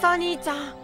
サニーちゃん